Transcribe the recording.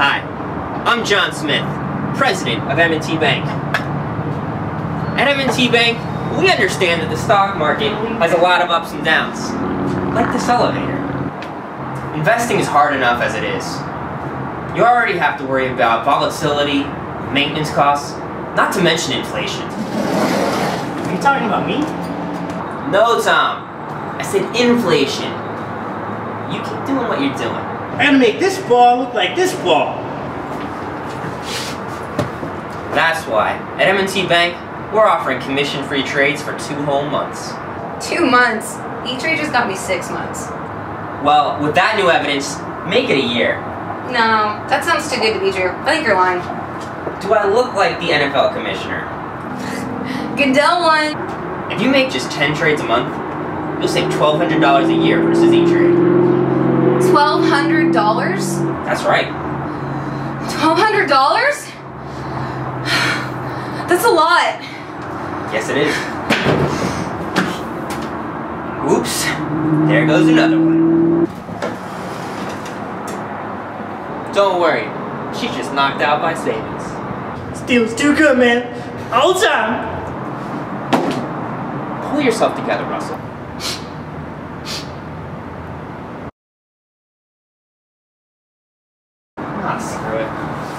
Hi, I'm John Smith, president of M&T Bank. At M&T Bank, we understand that the stock market has a lot of ups and downs, like this elevator. Investing is hard enough as it is. You already have to worry about volatility, maintenance costs, not to mention inflation. Are you talking about me? No, Tom. I said inflation. You keep doing what you're doing. I'm gonna make this ball look like this ball. That's why, at M&T Bank, we're offering commission-free trades for two whole months. Two months? E-Trade just got me six months. Well, with that new evidence, make it a year. No, that sounds too good to be true. I think you're lying. Do I look like the NFL commissioner? Goodell won. If you make just 10 trades a month, you'll save $1,200 a year versus E-Trade. Twelve hundred dollars? That's right. Twelve hundred dollars? That's a lot. Yes, it is. Oops. There goes another one. Don't worry. She's just knocked out by savings. This deal's too good, man. All the time. Pull yourself together, Russell. Ah, screw it.